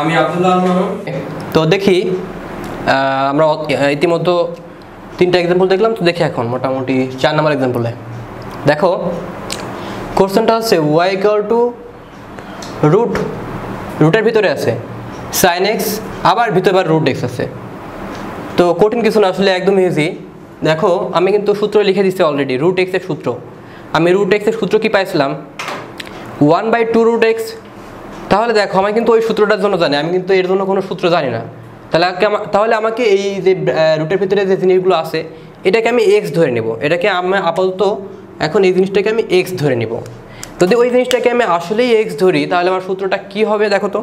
আমি তো দেখি আমরা ইতিমধ্যে তিনটা এক্সাম্পল দেখলাম, তো দেখি এখন মোটামুটি চার নাম্বার এক্সাম্পলে দেখো কোশ্চেনটা হচ্ছে ওয়াই ইকুয়াল টু রুট রুটের ভিতরে আছে সাইন এক্স আবার ভিতরে আবার রুট এক্স আছে। তো কঠিন কিছু না, আসলে একদম ইজি দেখো, আমি কিন্তু সূত্র লিখে দিচ্ছি অলরেডি রুট এক্সের সূত্র। আমি রুট এক্সের সূত্র কি পাইছিলাম? One by two root x তাহলে দেখো, আমি কিন্তু ওই সূত্রটার জন্য জানি, আমি কিন্তু এর জন্য কোনো সূত্র জানি না। তাহলে তাহলে আমাকে এই যে রুটের ভিতরে যে জিনিসগুলো আছে, এটাকে আমি এক্স ধরে নেব। এটাকে আমি আপাতত এখন এই জিনিসটাকে আমি এক্স ধরে নিব। যদি ওই জিনিসটাকে আমি আসলেই এক্স ধরি, তাহলে আমার সূত্রটা কি হবে দেখো তো?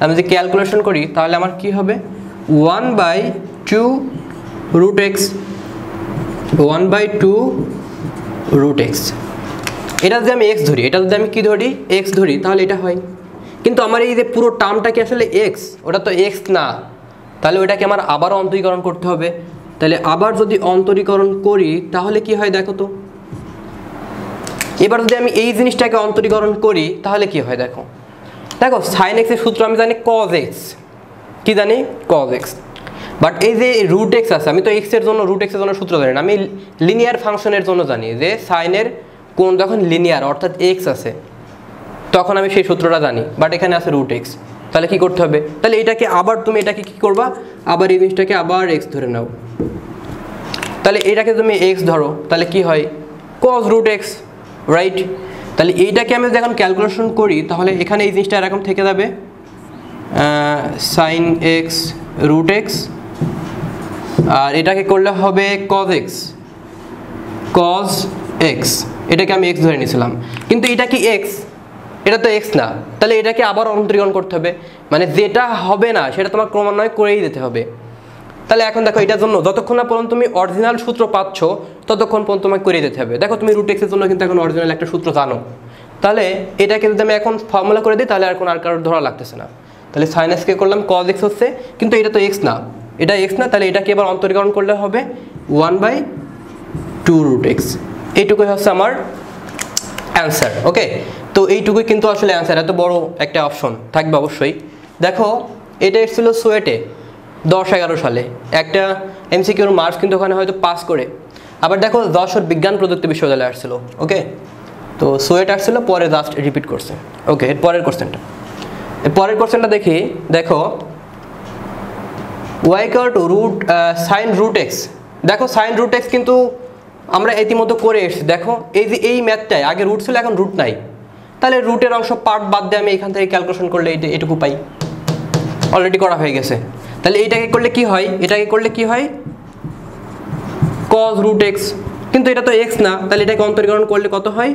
আমি যদি ক্যালকুলেশন করি, তাহলে আমার কি হবে? One by two root x one by two root x এটা যদি আমি এক্স ধরি, এটা যদি আমি কি ধরি? এক্স ধরি, তাহলে এটা হয়। কিন্তু আমার এই যে পুরো টার্মটা কি আসলে এক্স ওটা তো এক্স না। তাহলে ওটাকে আমার আবারও অন্তরীকরণ করতে হবে। তাহলে আবার যদি অন্তরীকরণ করি, তাহলে কি হয় দেখো তো? এবার যদি আমি এই জিনিসটাকে অন্তরীকরণ করি, তাহলে কি হয় দেখো? দেখো সাইন এক্সের সূত্র আমি জানি কজ এক্স কি জানি? কজ এক্স বাট এই যে রুট এক্স আছে, আমি তো এক্সের জন্য রুট এক্সের জন্য সূত্র জানি না। আমি লিনিয়ার ফাংশনের জন্য জানি যে সাইনের কোন যখন লিনিয়ার অর্থাৎ এক্স আছে। তখন আমি সেই সূত্রটা জানি বাট এখানে আছে রুট এক্স তাহলে কি করতে হবে? তাহলে এটাকে আবার তুমি এটাকে কি করবা? আবার এই জিনিসটাকে আবার এক্স ধরে নাও। তাহলে এটাকে তুমি এক্স ধরো, তাহলে কি হয়? কজ রুট এক্স রাইট তাহলে এইটাকে আমি যদি এখন ক্যালকুলেশন করি, তাহলে এখানে এই জিনিসটা এরকম থেকে যাবে সাইন এক্স রুট এক্স আর এটাকে করলে হবে কজ এক্স কজ এক্স এটাকে আমি এক্স ধরে নিয়েছিলাম। কিন্তু এটা কি এক্স এটা তো এক্স না। তাহলে এটাকে আবার অন্তরীকরণ করতে হবে। মানে যেটা হবে না, সেটা তোমার ক্রমান্বয়ে করেই দিতে হবে। তাহলে এখন দেখো, এটার জন্য যতক্ষণ না পর্যন্ত তুমি অরিজিনাল সূত্র পাচ্ছ, ততক্ষণ পর্যন্ত তোমাকে করে দিতে হবে। দেখো, তুমি রুট এক্সের জন্য কিন্তু এখন অরিজিনাল একটা সূত্র জানো। তাহলে এটাকে যদি আমি এখন ফর্মুলা করে দিই, তাহলে আর কোনো আর কারোর ধরা লাগতেছে না। তাহলে সাইনাসকে করলাম কজ এক্স হচ্ছে, কিন্তু এটা তো এক্স না। এটা এক্স না, তাহলে এটাকে এবার অন্তরীকরণ করলে হবে one by two root x এইটুকুই হচ্ছে আমার অ্যান্সার ওকে তো এইটুকুই কিন্তু আসলে অ্যান্সার এত বড় একটা অপশন থাকবে অবশ্যই। দেখো, এটা এসেছিল সোয়েটে দশ এগারো সালে। একটা এমসিকিউর মার্কস কিন্তু ওখানে হয়তো পাস করে। আবার দেখো, যশোর বিজ্ঞান প্রযুক্তি বিশ্ববিদ্যালয়ে আসছিল ওকে তো সোয়েট আসছিল, পরে জাস্ট রিপিট করছে। ওকে এর পরের কোশ্চেনটা এর পরের কোশ্চেনটা দেখি, দেখো y equal to root sine root x দেখো সাইন রুট এক্স কিন্তু আমরা ইতিমধ্যে করে এসেছি। দেখো, এই যে এই ম্যাথটায় আগে রুট ছিল, এখন রুট নাই। তাহলে রুটের অংশ পার্ট বাদ দিয়ে আমি এখান থেকে ক্যালকুলেশন করলে এইটা, এটুকু পাই। অলরেডি করা হয়ে গেছে। তাহলে এইটাকে করলে কি হয়? এটাকে করলে কি হয়? কজ রুট এক্স কিন্তু এটা তো এক্স না, তাহলে এটাকে অন্তরীকরণ করলে কত হয়?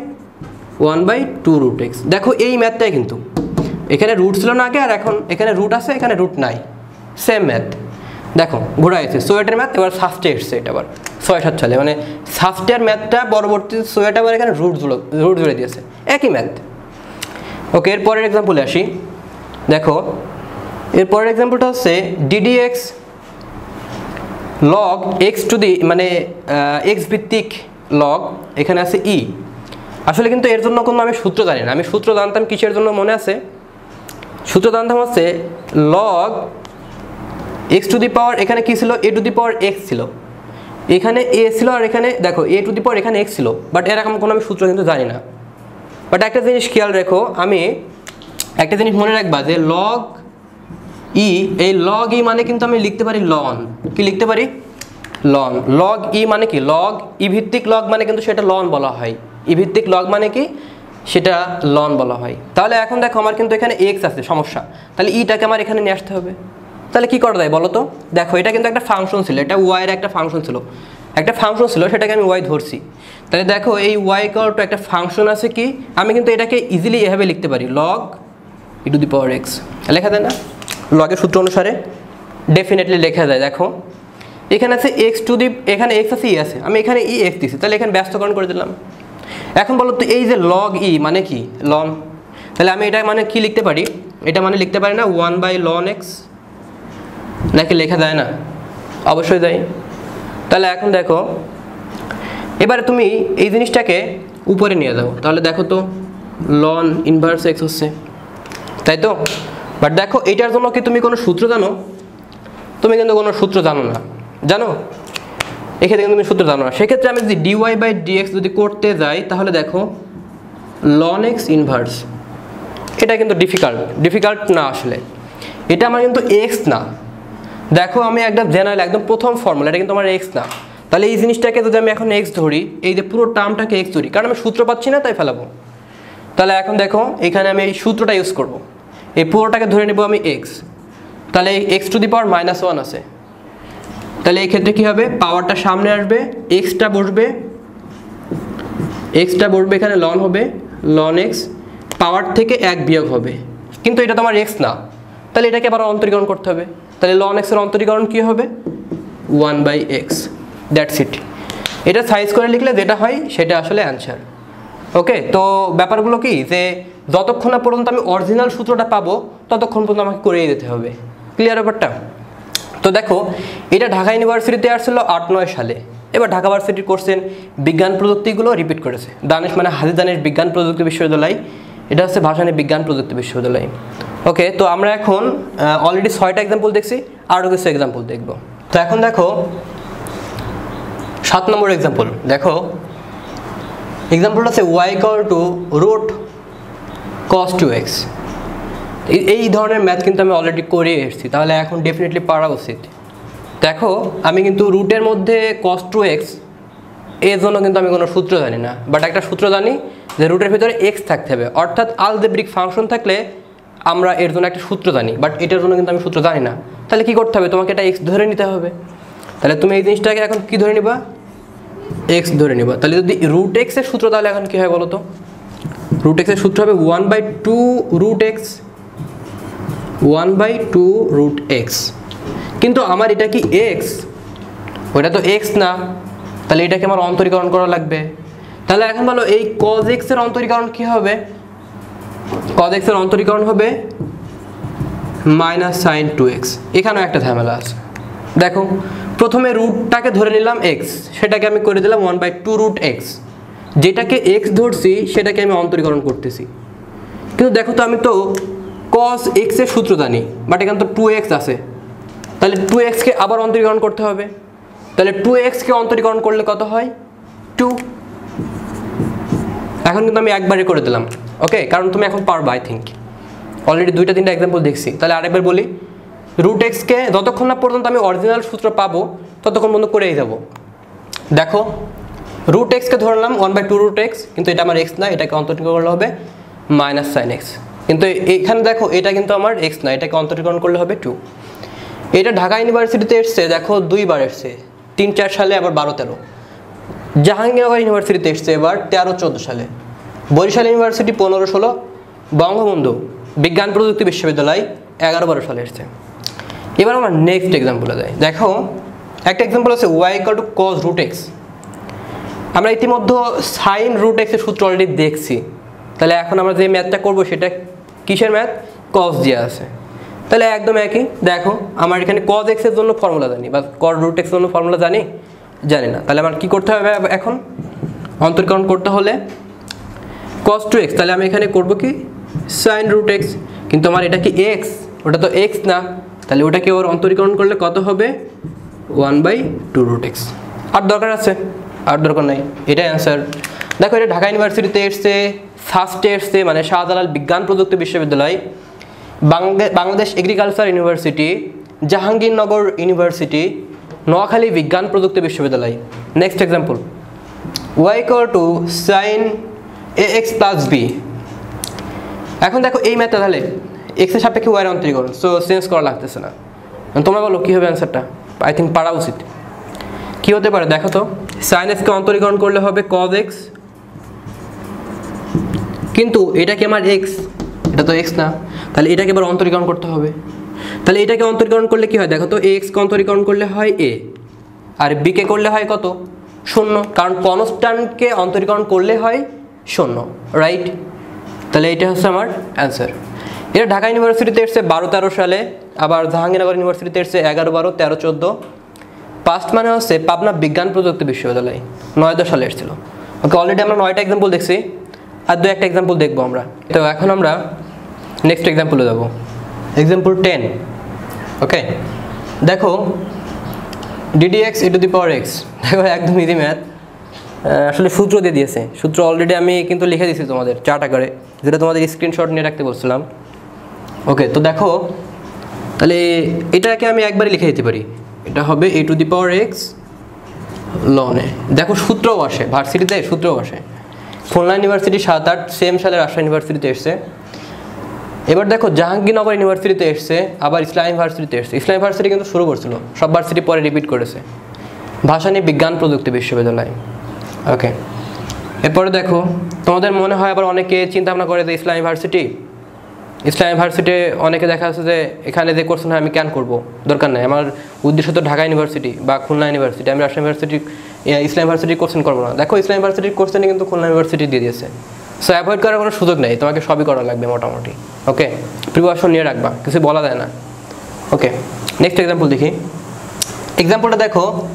One by two root x দেখো, এই ম্যাথটাই কিন্তু। এখানে রুট ছিল না আগে, আর এখন এখানে রুট আছে, এখানে রুট নাই। সেম ম্যাথ দেখো ঘোরাইছে সোয়েটের ম্যাথ এবার সাস্টে এসছে এটা আবার। ছয় সাত সালে মানে সাস্টের ম্যাথটা পরবর্তী সোয়েট আবার এখানে রুট জুড়ে রুট জুড়ে দিয়েছে। একই ম্যাথ ওকে এরপরের এক্সাম্পলে আসি। দেখো এরপরের এক্সাম্পলটা হচ্ছে d d x log x to the মানে এক্স ভিত্তিক লগ এখানে আছে ই আসলে কিন্তু এর জন্য কোনো আমি সূত্র জানি না। আমি সূত্র জানতাম কিসের জন্য মনে আছে? সূত্র জানতাম হচ্ছে log x to the power এখানে কি ছিল? এ টু দি পাওয়ার এক্স ছিল। এখানে এ ছিল আর এখানে, দেখো এ টু দি পাওয়ার এখানে এক্স ছিল বাট এরকম কোনো আমি সূত্র কিন্তু জানি না। বাট একটা জিনিস খেয়াল রেখো, আমি একটা জিনিস মনে রাখবা যে লগ ই এই লগ ই মানে কিন্তু আমি লিখতে পারি লন কি লিখতে পারি? লন লগ ই মানে কি? লগ ই ভিত্তিক লগ মানে কিন্তু সেটা লন বলা হয়। ই ভিত্তিক লগ মানে কি? সেটা লন বলা হয়। তাহলে এখন দেখো, আমার কিন্তু এখানে এক্স আছে, সমস্যা। তাহলে ইটাকে আমার এখানে নিয়ে আসতে হবে। তাহলে কি করা যায় বলো তো? দেখো, এটা কিন্তু একটা ফাংশন ছিল, এটা ওয়াইয়ের একটা ফাংশন ছিল। একটা ফাংশন ছিল, সেটাকে আমি ওয়াই ধরছি। তাহলে দেখো, এই ওয়াই কল টু একটা ফাংশন আছে কি? আমি কিন্তু এটাকে ইজিলি এভাবে লিখতে পারি। Log e to the power x লেখা যায় না? লগের সূত্র অনুসারে ডেফিনেটলি লেখা যায়, দেখো। এখানে আছে এক্স টু দি এখানে এক্স আছে ই আছে। আমি এখানে ই এক্স দিছি, তাহলে এখানে ব্যস্তকরণ করে দিলাম। এখন বলো তো, এই যে লগ ই মানে কি? লন তাহলে আমি এটা মানে কি লিখতে পারি? এটা মানে লিখতে পারি না ওয়ান বাই লন এক্স নাকি লেখা যায় না? অবশ্যই যায়। তাহলে এখন দেখো, এবারে তুমি এই জিনিসটাকে উপরে নিয়ে যাও। তাহলে দেখো তো লন ইনভার্স এক্স হচ্ছে। তাই তো? বাট দেখো এইটার জন্য কি তুমি কোনো সূত্র জানো? তুমি কিন্তু কোনো সূত্র জানো না। জানো? এক্ষেত্রে কিন্তু তুমি সূত্র জানো না। সেক্ষেত্রে আমি যদি ডিওয়াই বাই ডিএক্স যদি করতে যাই, তাহলে দেখো লন এক্স ইনভার্স এটা কিন্তু ডিফিকাল্ট ডিফিকাল্ট না আসলে। এটা আমার কিন্তু এক্স না। দেখো আমি একদম জেনারেল একদম প্রথম ফর্মুলা এটা কিন্তু আমার এক্স না। তাহলে এই জিনিসটাকে যদি আমি এখন এক্স ধরি, এই যে পুরো টার্মটাকে এক্স ধরি, কারণ আমি সূত্র পাচ্ছি না, তাই ফেলাবো। তাহলে এখন দেখো, এখানে আমি এই সূত্রটা ইউজ করব। এই পুরোটাকে ধরে নেব আমি এক্স তাহলে এই x to the power minus one আছে। তাহলে এই ক্ষেত্রে কী হবে? পাওয়ারটা সামনে আসবে এক্সটা বসবে। এক্সটা বসবে এখানে লন হবে লন এক্স পাওয়ার থেকে এক বিয়োগ হবে। কিন্তু এটা তো আমার এক্স না। তাহলে এটাকে আবার অন্তরীকরণ করতে হবে। তাহলে লন এক্সের অন্তরীকরণ কী হবে? One by x that's it এটা সাইজ করে লিখলে যেটা হয়, সেটা আসলে অ্যান্সার ওকে তো ব্যাপারগুলো কি? যে যতক্ষণ পর্যন্ত আমি অরিজিনাল সূত্রটা পাবো, ততক্ষণ পর্যন্ত আমাকে করিয়ে দিতে হবে। ক্লিয়ার ব্যাপারটা? তো দেখো, এটা ঢাকা ইউনিভার্সিটিতে আসছিল আট নয় সালে। এবার ঢাকা ভার্সিটির কোর্সেন বিজ্ঞান প্রযুক্তিগুলো রিপিট করেছে। দানেশ মানে হাজির দানেশ বিজ্ঞান প্রযুক্তি বিশ্ববিদ্যালয়। এটা হচ্ছে ভাষানে বিজ্ঞান প্রযুক্তি বিশ্ববিদ্যালয়। ওকে তো আমরা এখন অলরেডি ছয়টা এক্সাম্পল দেখছি আরও কিছু এক্সাম্পল দেখব। তো এখন দেখো, সাত নম্বর এক্সাম্পল দেখো এক্সাম্পলটা আছে y equal to root cos two x এই ধরনের ম্যাথ কিন্তু আমি অলরেডি করে এসেছি, তাহলে এখন ডেফিনেটলি পারা উচিত। দেখো, আমি কিন্তু রুটের মধ্যে কস টু এক্সের জন্য কিন্তু আমি কোনো সূত্র জানি না। বাট একটা সূত্র জানি যে রুটের ভিতরে এক্স থাকতে হবে, অর্থাৎ আলজেব্রিক ফাংশন থাকলে আমরা এর জন্য একটা সূত্র জানি বাট এটার জন্য কিন্তু আমি সূত্র জানি না। তাহলে কি করতে হবে? তোমাকে এটা এক্স ধরে নিতে হবে। তাহলে তুমি এই জিনিসটাকে এখন কি ধরে নিবা? এক্স ধরে নিবা। তাহলে যদি রুট এক্সের সূত্র, তাহলে এখন কী হয় বলো তো? রুট এক্সের সূত্র হবে one by two root x one by two root x কিন্তু আমার এটা কি এক্স ওটা তো এক্স না। তাহলে এটাকে আমার অন্তরীকরণ করা লাগবে। তাহলে এখন বলো এই কজ এক্সের অন্তরীকরণ কী হবে? কজ এক্সের অন্তরীকরণ হবে মাইনাস সাইন টু এক্স। এখানেও একটা ঝামেলা আছে। দেখো, প্রথমে রুটটাকে ধরে নিলাম এক্স। সেটাকে আমি করে দিলাম one by two root x. যেটাকে এক্স ধরছি, সেটাকে আমি অন্তরীকরণ করতেছি। কিন্তু দেখো তো আমি তো কস এক্সের সূত্র জানি বাট এখানে তো টু এক্স আছে। তাহলে টু এক্সকে আবার অন্তরীকরণ করতে হবে। তাহলে টু এক্সকে অন্তরীকরণ করলে কত হয়? টু এখন কিন্তু আমি একবারই করে দিলাম। ওকে কারণ তুমি এখন পারবা আই থিঙ্ক অলরেডি দুইটা, তিনটা এক্সাম্পল দেখছি। তাহলে আরেকবার বলি। রুট এক্সকে যতক্ষণ না পর্যন্ত আমি অরিজিনাল সূত্র পাবো, ততক্ষণ পর্যন্ত করেই যাব। দেখো রুট এক্সকে ধরলাম one by two root x কিন্তু এটা আমার এক্স না, এটাকে অন্তরীকরণ হবে মাইনাস সাইন এক্স কিন্তু এখানে দেখো, এটা কিন্তু আমার এক্স না, এটাকে অন্তরীকরণ করলে হবে টু এটা ঢাকা ইউনিভার্সিটিতে এসছে, দেখো, দুইবার এসছে। তিন, চার সালে, আবার বারো, তেরো। জাহাঙ্গীরনগর ইউনিভার্সিটিতে এসছে, এবার তেরো, চোদ্দ সালে। বরিশাল ইউনিভার্সিটি পনেরো ষোলো, বঙ্গবন্ধু বিজ্ঞান প্রযুক্তি বিশ্ববিদ্যালয় এগারো বারো সালে এসছে। এবার আমার নেক্সট এক্সাম্পলে যাই। দেখো, একটা এক্সাম্পল আছে y equal to cos root x আমরা ইতিমধ্যে সাইন রুট এক্সের সূত্র অলরেডি দেখছি। তাহলে এখন আমরা যে ম্যাথটা করব সেটা কিসের ম্যাথ কজ দিয়ে আছে। তাহলে একদম একই। দেখো, আমার এখানে কজ এক্সের জন্য ফর্মুলা জানি, বা কজ রুট এক্সের জন্য ফর্মুলা জানি? জানি না। তাহলে আমার কী করতে হবে এখন? অন্তর্করণ করতে হলে কজ টু এক্স তাহলে আমি এখানে করব কি? সাইন রুট এক্স কিন্তু আমার এটা কি এক্স ওটা তো এক্স না। তাহলে ওটাকে ওর অন্তরীকরণ করলে কত হবে? One by two root x আর দরকার আছে? আর দরকার নাই। এটাই অ্যান্সার দেখো, এটা ঢাকা ইউনিভার্সিটিতে এসছে ফার্স্টে এসছে মানে শাহজালাল বিজ্ঞান প্রযুক্তি বিশ্ববিদ্যালয় Bangladesh agriculture university Jahangirnagar university Noakhali বিজ্ঞান প্রযুক্তি বিশ্ববিদ্যালয়। নেক্সট এক্সাম্পল কর to sine a x plus b এখন দেখো এই ম্যাথটা তাহলে এক্সের সাপেক্ষে ওয়ার অন্তরীকরণ সো চেঞ্জ করা লাগতেছে না। তোমরা বলো, কী হবে অ্যান্সারটা আই থিঙ্ক পারা উচিত। কী হতে পারে? দেখো তো সাইন এক্সকে অন্তরীকরণ করলে হবে কজ এক্স কিন্তু এটা কি আমার এক্স এটা তো এক্স না। তাহলে এটাকে এবার অন্তরীকরণ করতে হবে। তাহলে এটাকে অন্তরীকরণ করলে কি হয়? দেখো তো এ এক্সকে অন্তরীকরণ করলে হয় এ আর বিকে করলে হয় কত? শূন্য। কারণ কনস্ট্যান্টকে অন্তরীকরণ করলে হয় শূন্য রাইট তাহলে এটা হচ্ছে আমার অ্যান্সার এটা ঢাকা ইউনিভার্সিটিতে এসছে বারো তেরো সালে, আবার জাহাঙ্গীরনগর ইউনিভার্সিটিতে এসছে এগারো বারো তেরো চোদ্দ। পাস্ট মানে হচ্ছে পাবনা বিজ্ঞান প্রযুক্তি বিশ্ববিদ্যালয়, নয় দশ সালে এসেছিল। ওকে অলরেডি আমরা নয়টা এক্সাম্পল দেখছি, আর দু একটা এক্সাম্পল দেখব আমরা। তো এখন আমরা নেক্সট এক্সাম্পলে যাব। এক্সাম্পল টেন ওকে দেখো d d x e to the power x দেখো, একদম ইজি ম্যাথ আসলে সূত্র দিয়ে দিয়েছে। সূত্র অলরেডি আমি কিন্তু লিখে দিয়েছি তোমাদের চার্ট আকারে। যেটা তোমাদের স্ক্রিনশট নিয়ে রাখতে বলছিলাম। ওকে তো দেখো, তাহলে এটাকে আমি একবারই লিখে দিতে পারি। এটা হবে এ টু দি পাওয়ার এক্স লনে দেখো সূত্রও আসে, ভার্সিটিতে সূত্রও আসে। খুলনা ইউনিভার্সিটি সাত আট সেম সালে রাজশাহী ইউনিভার্সিটিতে এসছে। এবার দেখো জাহাঙ্গীরনগর ইউনিভার্সিটিতে এসছে, আবার ইসলাম ইউনিভার্সিটিতে এসছে। ইসলাম ইউনিভার্সিটি কিন্তু শুরু করছিল, সব ভার্সিটি পরে রিপিট করেছে। ভাষা নিয়ে বিজ্ঞান প্রযুক্তি বিশ্ববিদ্যালয়। ওকে এরপরে দেখো, তোমাদের মনে হয় আবার অনেকে চিন্তা ভাবনা করে যে ইসলাম ইউনিভার্সিটি? ইসলাম ইউনিভার্সিটি অনেকে দেখা যাচ্ছে যে এখানে যে কোর্স হয় আমি কেন করব? দরকার নেই। আমার উদ্দেশ্য তো ঢাকা ইউনিভার্সিটি বা খুলনা ইউনিভার্সিটি। আমি রাজশাহী ইউনিভার্সিটি ইসলাম ইউনিভার্সিটির কোর্সেন করব না। দেখো, ইসলাম ইউনিভার্সিটির কোর্সেনে কিন্তু খুলনা ইউনিভার্সিটি দিয়ে দিয়েছে। সো অ্যাভয়েড করার কোনো সুযোগ নেই। তোমাকে সবই করা লাগবে মোটামুটি। ওকে প্রিপারেশন নিয়ে রাখবা। কিছু বলা যায় না। ওকে নেক্সট এক্সাম্পল দেখি। এক্সাম্পলটা দেখো।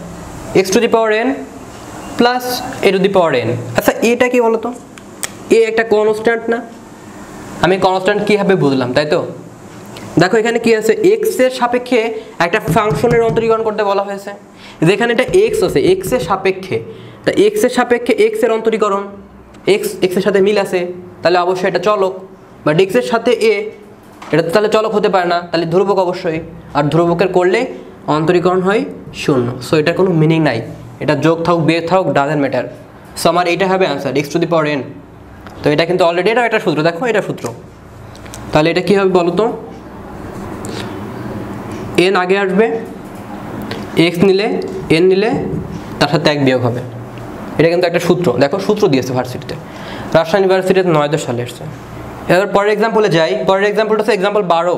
X to the power n plus a to the power n আচ্ছা এটা কি বলো তো? এ একটা কনস্ট্যান্ট না? আমি কনস্ট্যান্ট কীভাবে বুঝলাম তাই তো? দেখো এখানে কি আছে? এক্সের সাপেক্ষে একটা ফাংশনের অন্তরীকরণ করতে বলা হয়েছে। যেখানে এটা এক্স আছে এক্সের সাপেক্ষে। তা এক্সের সাপেক্ষে এক্সের অন্তরীকরণ এক্স এক্সের সাথে মিল আছে তাহলে অবশ্যই এটা চলক। বাট এক্সের সাথে এ এটা তো তাহলে চলক হতে পারে না তাহলে ধ্রুবক অবশ্যই। আর ধ্রুবকের করলে অন্তরীকরণ হয় শূন্য। সো এটার কোনো মিনিং নাই। এটা যোগ থাকুক বিয়ে থাকুক ডাজেন্ট ম্যাটার সো আমার এটা হবে answer x to the power n তো এটা কিন্তু অলরেডি এটা একটা সূত্র, দেখো এটা সূত্র। তাহলে এটা কী হবে বলো তো? এন আগে আসবে এক্স নিলে এন নিলে তার সাথে এক বিয়োগ হবে। এটা কিন্তু একটা সূত্র, দেখো সূত্র দিয়েছে ভার্সিটিতে। রাজশাহী ইউনিভার্সিটিতে নয় দশ সালে এসছে। এবার পরের এক্সাম্পলে যাই, পরের এক্সাম্পলটা হচ্ছে এক্সাম্পল বারো।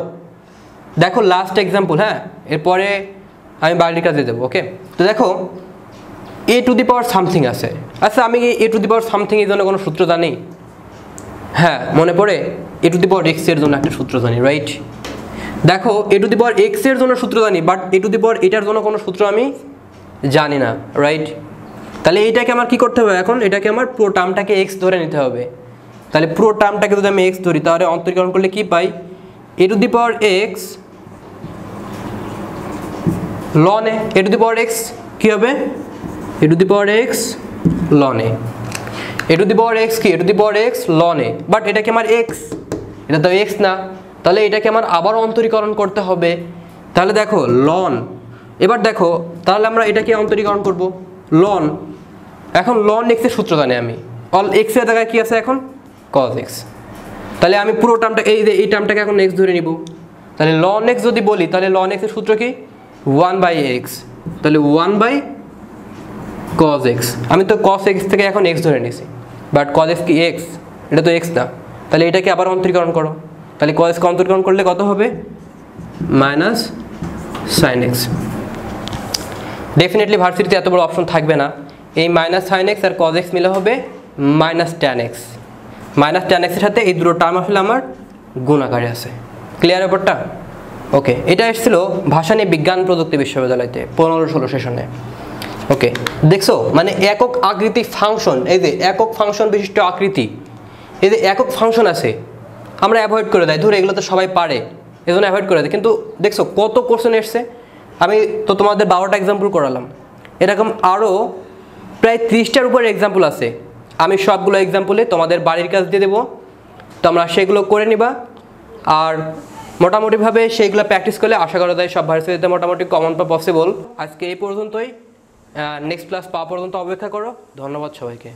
দেখো লাস্ট এক্সাম্পল হ্যাঁ? এরপরে আমি বাড়ির কাজে দেবো ওকে তো দেখো এ টু দি পাওয়ার সামথিং আছে। আচ্ছা আমি এ টু দি পাওয়ার সামথিং এই জন্য কোনো সূত্র জানি? হ্যাঁ মনে পড়ে? এ টু দি পাওয়ার এক্সের জন্য একটা সূত্র জানি রাইট দেখো এ টু দি পাওয়ার এক্সের জন্য সূত্র জানি বাট এ টু দি পাওয়ার এটার জন্য কোনো সূত্র আমি জানি না রাইট তাহলে এইটাকে আমার কি করতে হবে এখন? এটাকে আমার পুরো টার্মটাকে এক্স ধরে নিতে হবে। তাহলে পুরো টার্মটাকে যদি আমি এক্স ধরি, তাহলে অন্তরীকরণ করলে কি পাই? A to the power x লনে a to the power x কী হবে? A to the power x লনে a to the power x কি? A to the power x লনে but এটা কি আমার এক্স এটা তো এক্স না। তাহলে এটাকে আমার আবার অন্তরীকরণ করতে হবে। তাহলে দেখো লন এবার দেখো, তাহলে আমরা এটাকে অন্তরীকরণ করব। লন এখন লন এক্সের সূত্র জানি আমি। অল এক্সের জায়গায় কি আছে এখন? কজ এক্স তাহলে আমি পুরো টার্মটা এই এই টার্মটাকে এখন এক্স ধরে নিব। তাহলে লন এক্স যদি বলি, তাহলে লন এক্সের সূত্র কি? ওয়ান বাই এক্স তাহলে ওয়ান বাই কজ এক্স আমি তো কস এক্স থেকে এখন এক্স ধরে নিয়েছি। বাট কজ এক্স কি এক্স এটা তো এক্স না। তাহলে এটাকে আবার অন্তরীকরণ করো। তাহলে কজ এক্সকে অন্তরীকরণ করলে কত হবে? মাইনাস সাইন এক্স ডেফিনেটলি ভার্সিটিতে এত বড় অপশন থাকবে না। এই মাইনাস সাইন এক্স আর কজ এক্স মিলে হবে minus tan x minus tan এক্সের সাথে এই দুটো টার্ম আসলে আমার গুণ আকারে আছে। ক্লিয়ার ব্যাপারটা? ওকে এটা এসেছিল ভাষা নিয়ে বিজ্ঞান প্রযুক্তি বিশ্ববিদ্যালয়তে, পনেরো ষোলো সেশনে। ওকে দেখছ? মানে একক আকৃতি ফাংশন এই যে একক ফাংশন বিশিষ্ট আকৃতি, এই যে একক ফাংশন আছে, আমরা অ্যাভয়েড করে দেয়। ধরো, এগুলো তো সবাই পারে এই জন্য অ্যাভয়েড করে দেয়। কিন্তু দেখছ, কত কোশ্চেন এসছে? আমি তো তোমাদের বারোটা এক্সাম্পল করালাম। এরকম আরও প্রায় ত্রিশটার উপরে এক্সাম্পল আছে। আমি সবগুলো এক্সাম্পলে তোমাদের বাড়ির কাজ দিয়ে দেবো। তোমরা সেগুলো করে নিবা। আর মোটামুটিভাবে সেইগুলো প্র্যাকটিস করলে আশা করা যায় সব ভার্সিটিতে মোটামুটি কমন পা পসিবল আজকে এই পর্যন্তই। নেক্সট ক্লাস পাওয়া পর্যন্ত অপেক্ষা করো। ধন্যবাদ সবাইকে।